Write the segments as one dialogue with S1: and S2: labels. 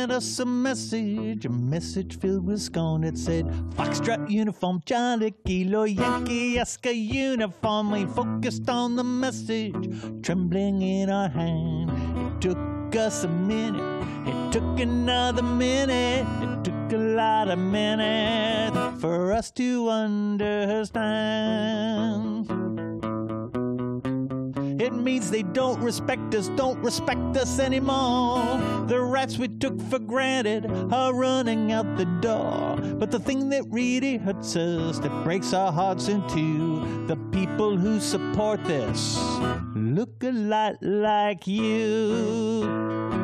S1: sent us a message, a message filled with scorn. It said, Foxtrot uniform, Charlie Kilo Yankee Oscar uniform. We focused on the message, trembling in our hand. It took us a minute, it took another minute, it took a lot of minutes for us to understand. Means they don't respect us, don't respect us anymore. The rights we took for granted are running out the door. But the thing that really hurts us, that breaks our hearts in two, the people who support this look a lot like you.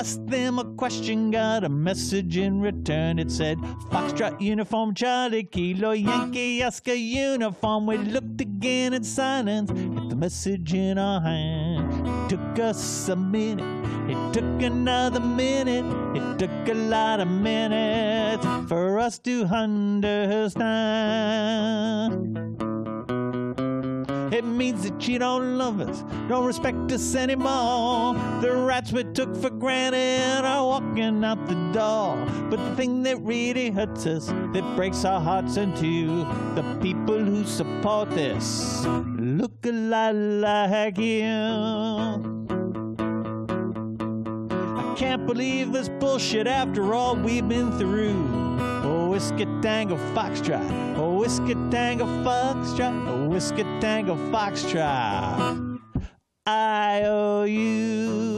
S1: Asked them a question, got a message in return. It said, Foxtrot uniform, Charlie Kilo, Yankee Oscar uniform. We looked again in silence at the message in our hand. It took us a minute, it took another minute, it took a lot of minutes for us to understand. It means that you don't love us, don't respect us anymore. The rights we took for granted are walking out the door. But the thing that really hurts us, that breaks our hearts in two, the people who support this look a lot like you. I can't believe this bullshit after all we've been through. Whiskey tango foxtrot. Oh, whiskey tango foxtrot. Oh, whiskey tango foxtrot. I owe you.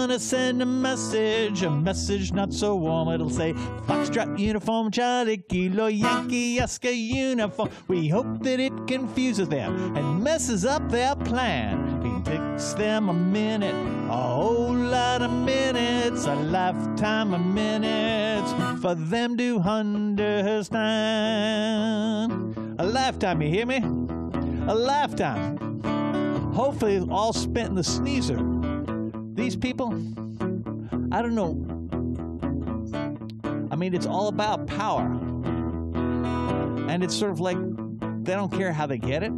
S1: Gonna send a message, a message not so warm. It'll say Foxtrot uniform, Charlie Kilo, Yankee Oscar uniform. We hope that it confuses them and messes up their plan. It takes them a minute, a whole lot of minutes, a lifetime of minutes for them to understand. A lifetime, you hear me? A lifetime. Hopefully, all spent in the sneezer. These people, I don't know. I mean, it's all about power. And it's sort of like they don't care how they get it,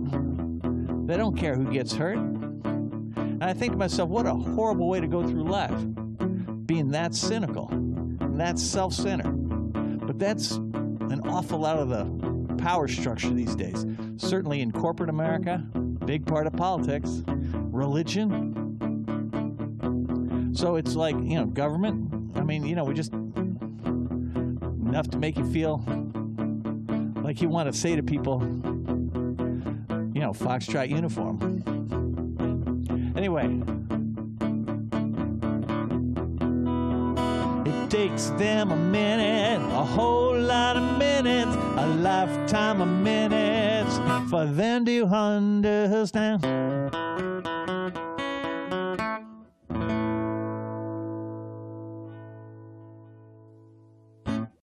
S1: they don't care who gets hurt. And I think to myself, what a horrible way to go through life, being that cynical, that self centered. But that's an awful lot of the power structure these days. Certainly in corporate America, big part of politics, religion, so it's like, you know, government. I mean, you know, we just enough to make you feel like you want to say to people, you know, Foxtrot uniform. Anyway, it takes them a minute, a whole lot of minutes, a lifetime of minutes for them to understand.